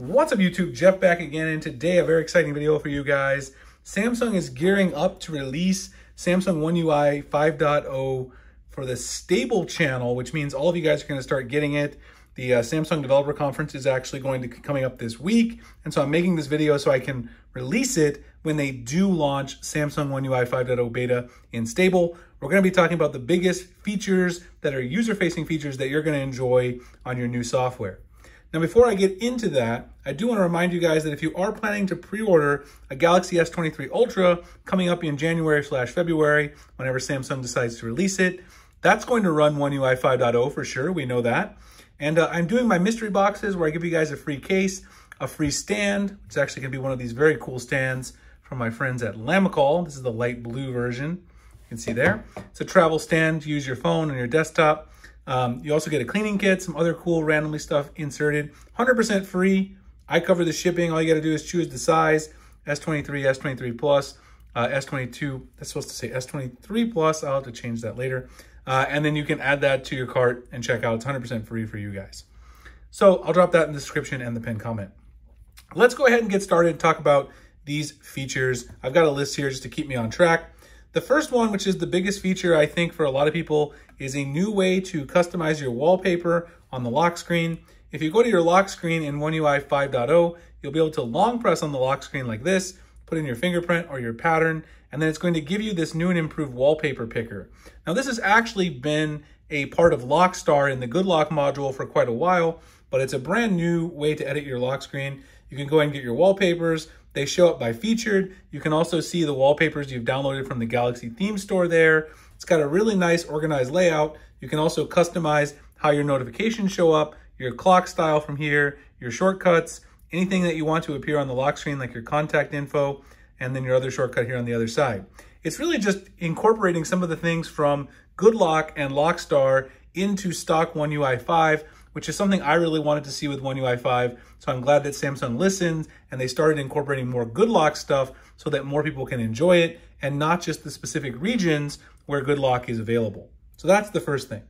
What's up YouTube? Jeff back again and today a very exciting video for you guys. Samsung is gearing up to release Samsung One UI 5.0 for the stable channel, which means all of you guys are going to start getting it. The uh, Samsung Developer Conference is actually going to be coming up this week, and so I'm making this video so I can release it when they do launch Samsung One UI 5.0 beta in stable. We're going to be talking about the biggest features that are user-facing features that you're going to enjoy on your new software. Now, before I get into that, I do want to remind you guys that if you are planning to pre-order a Galaxy S23 Ultra coming up in January slash February, whenever Samsung decides to release it, that's going to run One UI 5.0 for sure. We know that. And uh, I'm doing my mystery boxes where I give you guys a free case, a free stand, which is actually going to be one of these very cool stands from my friends at Lamicall. This is the light blue version. You can see there. It's a travel stand use your phone and your desktop. Um, you also get a cleaning kit, some other cool randomly stuff inserted. 100% free. I cover the shipping. All you got to do is choose the size, S23, S23 Plus, uh, S22. That's supposed to say S23 Plus. I'll have to change that later. Uh, and then you can add that to your cart and check out. It's 100% free for you guys. So I'll drop that in the description and the pinned comment. Let's go ahead and get started and talk about these features. I've got a list here just to keep me on track. The first one, which is the biggest feature, I think, for a lot of people, is a new way to customize your wallpaper on the lock screen. If you go to your lock screen in One UI 5.0, you'll be able to long press on the lock screen like this, put in your fingerprint or your pattern, and then it's going to give you this new and improved wallpaper picker. Now, this has actually been a part of Lockstar in the Good Lock module for quite a while, but it's a brand new way to edit your lock screen. You can go and get your wallpapers, they show up by featured. You can also see the wallpapers you've downloaded from the Galaxy theme store there. It's got a really nice organized layout. You can also customize how your notifications show up, your clock style from here, your shortcuts, anything that you want to appear on the lock screen like your contact info, and then your other shortcut here on the other side. It's really just incorporating some of the things from Good Lock and Lockstar into stock One UI 5 which is something I really wanted to see with One UI 5. So I'm glad that Samsung listened and they started incorporating more good lock stuff so that more people can enjoy it and not just the specific regions where good lock is available. So that's the first thing.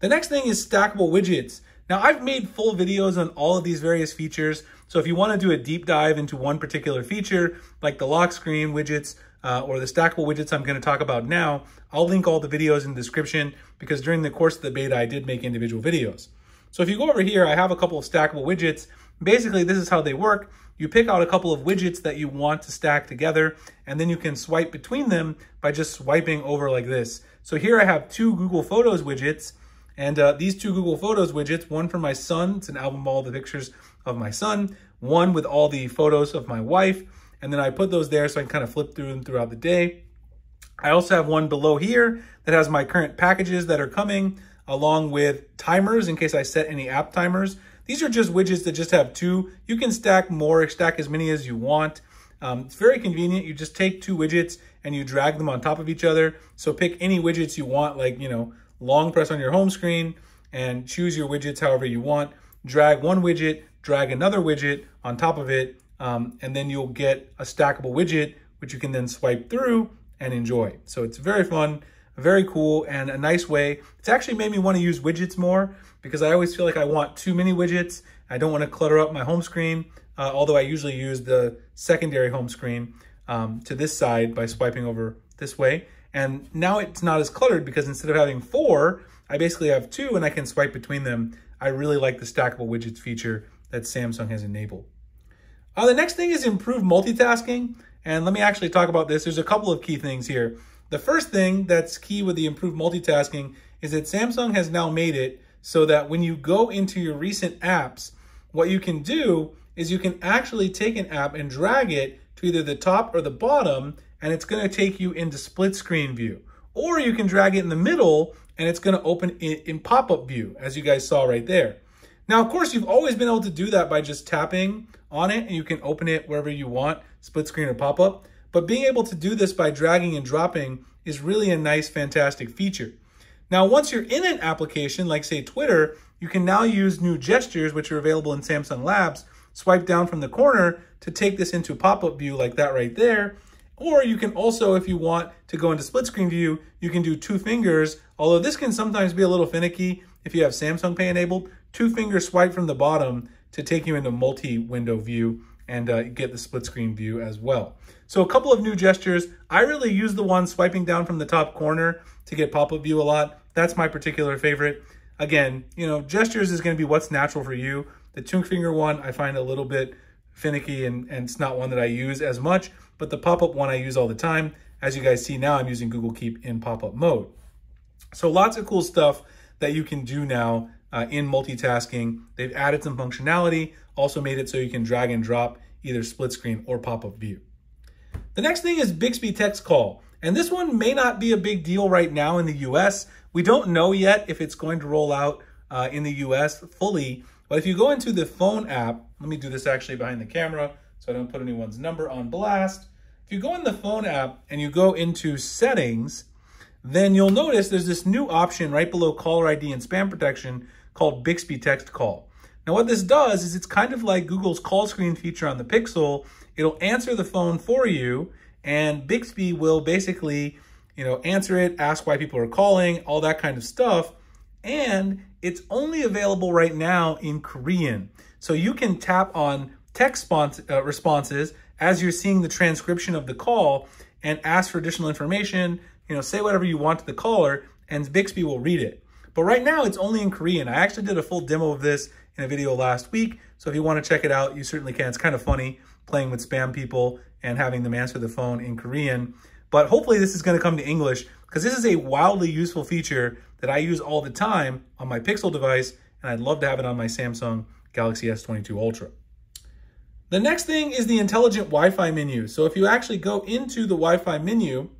The next thing is stackable widgets. Now I've made full videos on all of these various features. So if you want to do a deep dive into one particular feature, like the lock screen widgets uh, or the stackable widgets I'm going to talk about now, I'll link all the videos in the description because during the course of the beta, I did make individual videos. So if you go over here, I have a couple of stackable widgets. Basically, this is how they work. You pick out a couple of widgets that you want to stack together, and then you can swipe between them by just swiping over like this. So here I have two Google Photos widgets, and uh, these two Google Photos widgets, one for my son, it's an album of all the pictures of my son, one with all the photos of my wife, and then I put those there so I can kind of flip through them throughout the day. I also have one below here that has my current packages that are coming, along with timers in case I set any app timers. These are just widgets that just have two. You can stack more, stack as many as you want. Um, it's very convenient. You just take two widgets and you drag them on top of each other. So pick any widgets you want, like, you know, long press on your home screen and choose your widgets however you want. Drag one widget, drag another widget on top of it, um, and then you'll get a stackable widget, which you can then swipe through and enjoy. So it's very fun very cool and a nice way. It's actually made me want to use widgets more because I always feel like I want too many widgets. I don't want to clutter up my home screen, uh, although I usually use the secondary home screen um, to this side by swiping over this way. And now it's not as cluttered because instead of having four, I basically have two and I can swipe between them. I really like the stackable widgets feature that Samsung has enabled. Uh, the next thing is improved multitasking. And let me actually talk about this. There's a couple of key things here. The first thing that's key with the improved multitasking is that Samsung has now made it so that when you go into your recent apps, what you can do is you can actually take an app and drag it to either the top or the bottom, and it's gonna take you into split screen view. Or you can drag it in the middle and it's gonna open in, in pop-up view, as you guys saw right there. Now, of course, you've always been able to do that by just tapping on it and you can open it wherever you want, split screen or pop-up. But being able to do this by dragging and dropping is really a nice, fantastic feature. Now, once you're in an application, like say Twitter, you can now use new gestures, which are available in Samsung Labs, swipe down from the corner to take this into pop-up view like that right there. Or you can also, if you want to go into split screen view, you can do two fingers, although this can sometimes be a little finicky if you have Samsung Pay enabled, two finger swipe from the bottom to take you into multi-window view and uh, get the split screen view as well. So a couple of new gestures. I really use the one swiping down from the top corner to get pop-up view a lot. That's my particular favorite. Again, you know, gestures is going to be what's natural for you. The two finger one, I find a little bit finicky and, and it's not one that I use as much, but the pop-up one I use all the time. As you guys see now, I'm using Google Keep in pop-up mode. So lots of cool stuff that you can do now uh, in multitasking. They've added some functionality, also made it so you can drag and drop either split screen or pop-up view. The next thing is Bixby Text Call. And this one may not be a big deal right now in the US. We don't know yet if it's going to roll out uh, in the US fully. But if you go into the phone app, let me do this actually behind the camera so I don't put anyone's number on blast. If you go in the phone app and you go into settings, then you'll notice there's this new option right below caller ID and spam protection called Bixby Text Call. Now what this does is it's kind of like Google's call screen feature on the Pixel. It'll answer the phone for you and Bixby will basically, you know, answer it, ask why people are calling, all that kind of stuff. And it's only available right now in Korean. So you can tap on text uh, responses as you're seeing the transcription of the call and ask for additional information, you know, say whatever you want to the caller and Bixby will read it. But right now it's only in Korean. I actually did a full demo of this in a video last week. So if you want to check it out, you certainly can. It's kind of funny playing with spam people and having them answer the phone in Korean. But hopefully this is going to come to English because this is a wildly useful feature that I use all the time on my Pixel device, and I'd love to have it on my Samsung Galaxy S22 Ultra. The next thing is the intelligent Wi-Fi menu. So if you actually go into the Wi-Fi menu,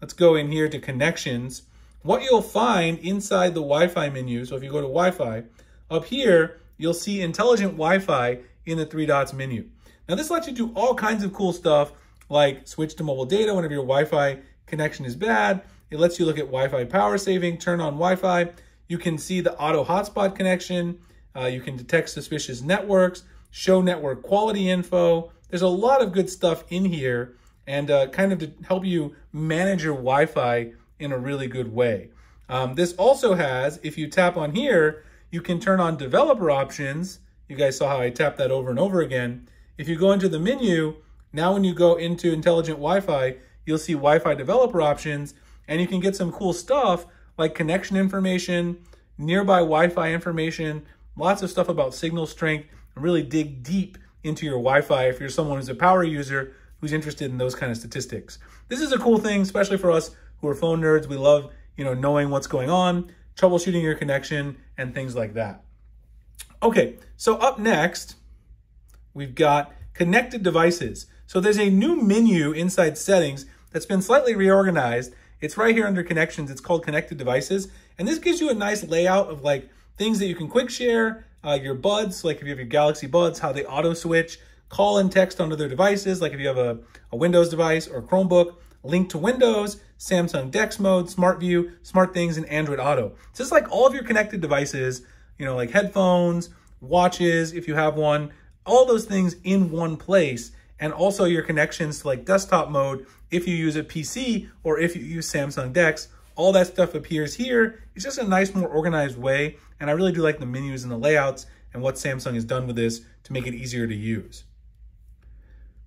let's go in here to connections. What you'll find inside the Wi-Fi menu, so if you go to Wi-Fi, up here, you'll see intelligent Wi-Fi in the three dots menu. Now this lets you do all kinds of cool stuff like switch to mobile data whenever your Wi-Fi connection is bad. It lets you look at Wi-Fi power saving, turn on Wi-Fi. You can see the auto hotspot connection. Uh, you can detect suspicious networks, show network quality info. There's a lot of good stuff in here and uh, kind of to help you manage your Wi-Fi in a really good way. Um, this also has, if you tap on here, you can turn on developer options. You guys saw how I tapped that over and over again. If you go into the menu, now when you go into intelligent Wi-Fi, you'll see Wi-Fi developer options and you can get some cool stuff like connection information, nearby Wi-Fi information, lots of stuff about signal strength, and really dig deep into your Wi-Fi if you're someone who's a power user who's interested in those kind of statistics. This is a cool thing, especially for us who are phone nerds. We love, you know, knowing what's going on, troubleshooting your connection, and things like that. Okay, so up next, we've got connected devices. So there's a new menu inside settings that's been slightly reorganized. It's right here under connections. It's called connected devices. And this gives you a nice layout of like things that you can quick share, uh, your buds, like if you have your Galaxy buds, how they auto switch, call and text onto their devices, like if you have a, a Windows device or Chromebook, link to Windows, Samsung DeX mode, Smart View, Smart Things, and Android Auto. It's like all of your connected devices, you know, like headphones, watches, if you have one, all those things in one place and also your connections to like desktop mode if you use a PC or if you use Samsung DeX, all that stuff appears here. It's just a nice, more organized way. And I really do like the menus and the layouts and what Samsung has done with this to make it easier to use.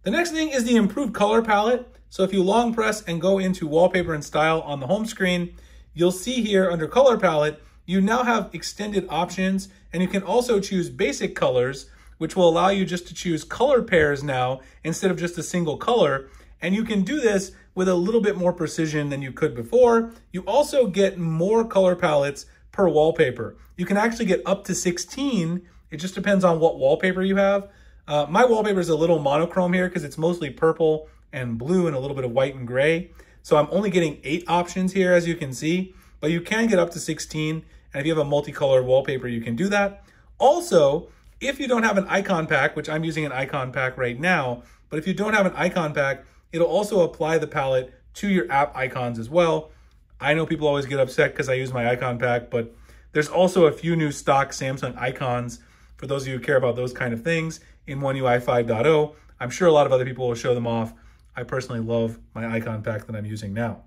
The next thing is the improved color palette. So if you long press and go into wallpaper and style on the home screen, you'll see here under color palette, you now have extended options and you can also choose basic colors which will allow you just to choose color pairs now instead of just a single color. And you can do this with a little bit more precision than you could before. You also get more color palettes per wallpaper. You can actually get up to 16. It just depends on what wallpaper you have. Uh, my wallpaper is a little monochrome here because it's mostly purple and blue and a little bit of white and gray. So I'm only getting eight options here, as you can see, but you can get up to 16. And if you have a multicolored wallpaper, you can do that. Also, if you don't have an icon pack, which I'm using an icon pack right now, but if you don't have an icon pack, it'll also apply the palette to your app icons as well. I know people always get upset because I use my icon pack, but there's also a few new stock Samsung icons for those of you who care about those kind of things in One UI 5.0. I'm sure a lot of other people will show them off. I personally love my icon pack that I'm using now.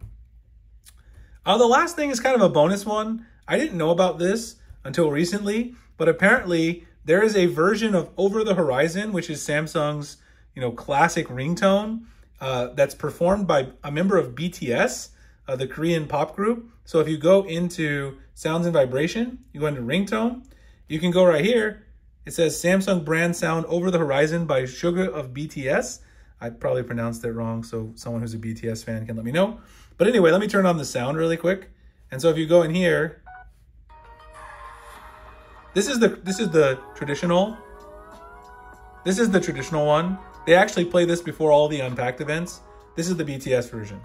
Uh, the last thing is kind of a bonus one. I didn't know about this until recently, but apparently there is a version of Over the Horizon, which is Samsung's, you know, classic ringtone uh, that's performed by a member of BTS, uh, the Korean pop group. So if you go into sounds and vibration, you go into ringtone, you can go right here. It says Samsung brand sound over the horizon by Sugar of BTS. I probably pronounced it wrong, so someone who's a BTS fan can let me know. But anyway, let me turn on the sound really quick. And so if you go in here, this is the this is the traditional. This is the traditional one. They actually play this before all the Unpacked events. This is the BTS version.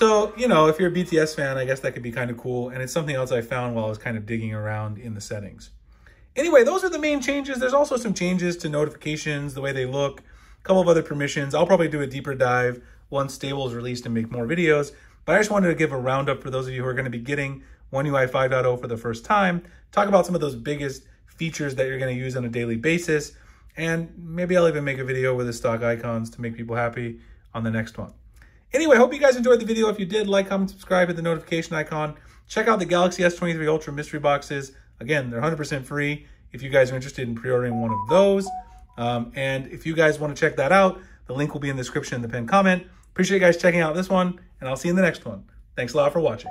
So, you know, if you're a BTS fan, I guess that could be kind of cool. And it's something else I found while I was kind of digging around in the settings. Anyway, those are the main changes. There's also some changes to notifications, the way they look, a couple of other permissions. I'll probably do a deeper dive once stable is released and make more videos. But I just wanted to give a roundup for those of you who are going to be getting One UI 5.0 for the first time, talk about some of those biggest features that you're going to use on a daily basis, and maybe I'll even make a video with the stock icons to make people happy on the next one. Anyway, hope you guys enjoyed the video. If you did, like, comment, subscribe, hit the notification icon. Check out the Galaxy S23 Ultra mystery boxes. Again, they're 100% free if you guys are interested in pre-ordering one of those. Um, and if you guys want to check that out, the link will be in the description in the pinned comment. Appreciate you guys checking out this one, and I'll see you in the next one. Thanks a lot for watching.